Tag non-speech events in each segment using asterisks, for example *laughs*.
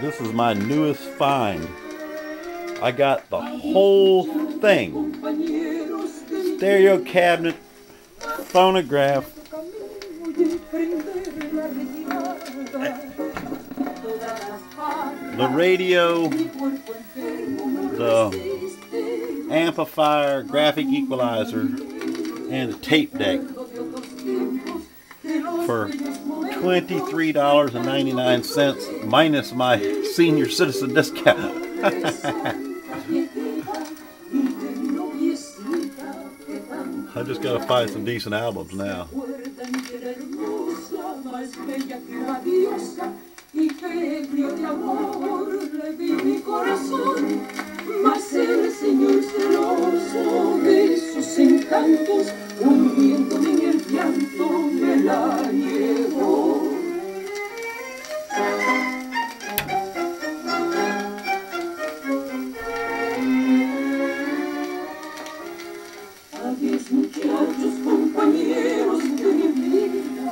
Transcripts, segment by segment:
This is my newest find. I got the whole thing. Stereo cabinet, phonograph, the radio, the amplifier, graphic equalizer, and the tape deck for $23.99 minus my senior citizen discount. *laughs* I just gotta find some decent albums now.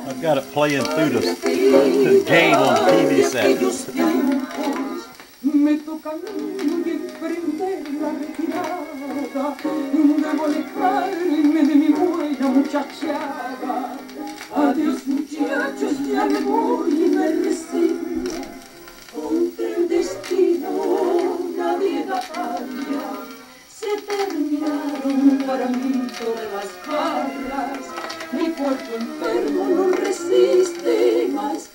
I've got it playing through the, the game on the TV set. Terminaron para mí todas las barras. Mi cuerpo enfermo no resiste más.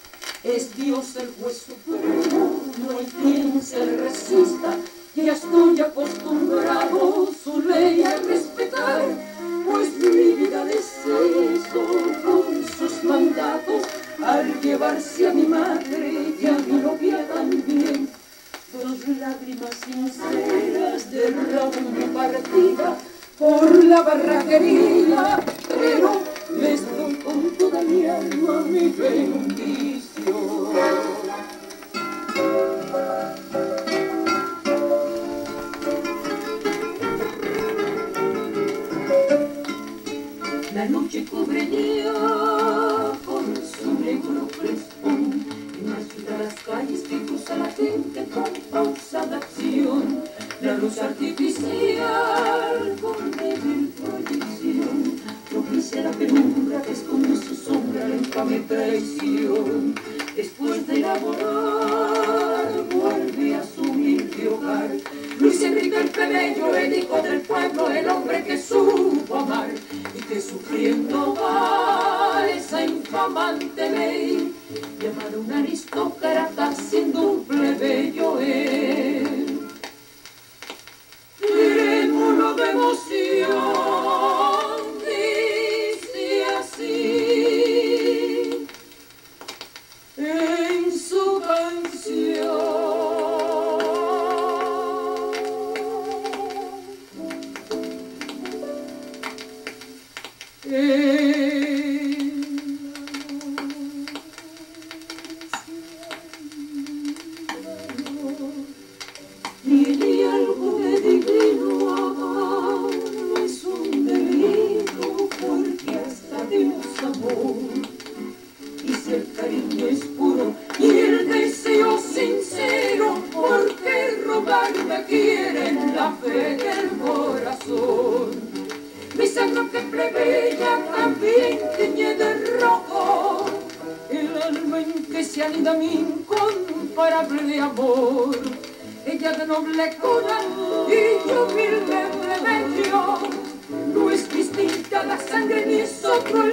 Es Dios el juez supremo, no hay quien se resista. Ya estoy acostumbrado su ley a respetar, pues mi vida deshizo con sus mandatos al llevarse a mi madre y lágrimas sinceras derramo mi partida por la barraquería, pero les doy con toda mi mi bendición. La noche cubre ya con su negro muestra las calles que cruza la gente con pausada acción. La luz artificial con débil proyección propicia la penumbra que esconde su sombra la infame traición. Después de laborar vuelve a su humilde hogar. Luis Enrique el plebeyo, el hijo del pueblo, el hombre que supo amar y que sufriendo va esa infamante ley, Aristócrata, sem dúvida. Dios amó. Y si el cariño es puro y el deseo sincero, ¿por qué robarme quieren la fe del corazón? Mi sangre que plebeya también tiñe de rojo el alma en que se anida mi incomparable amor. Ella de noble cuna y yo humilde ni es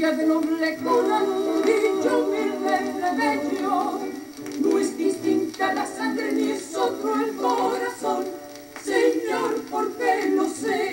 Ella de noble corazón y yo humilde bello, no es distinta la sangre ni es otro el corazón. Señor, porque los seres